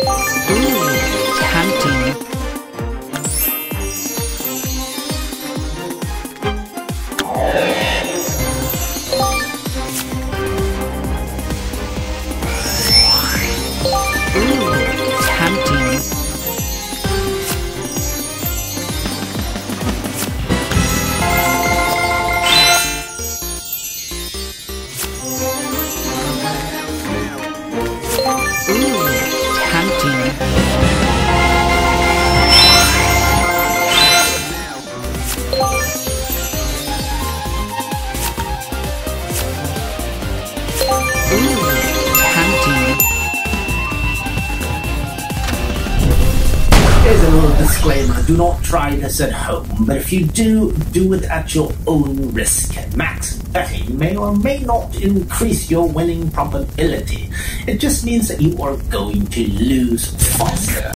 Hum. At home, but if you do, do it at your own risk. Max betting may or may not increase your winning probability. It just means that you are going to lose faster.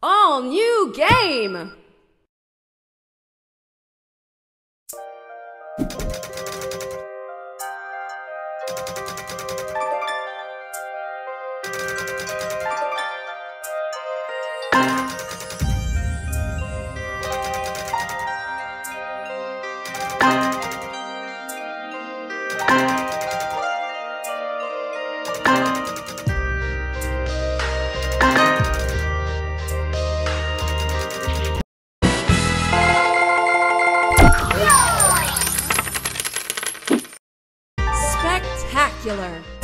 All new game! Spectacular!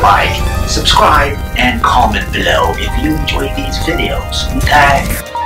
Like, subscribe, and comment below if you enjoyed these videos. Thanks.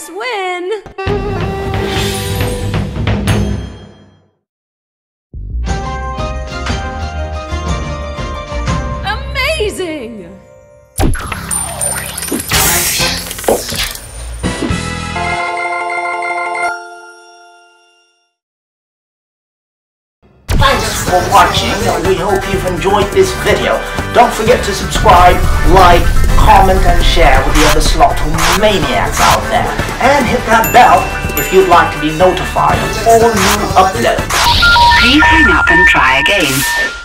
Nice win! For watching. We hope you've enjoyed this video. Don't forget to subscribe, like, comment and share with the other slot maniacs out there. And hit that bell if you'd like to be notified of all new uploads. Please hang up and try again.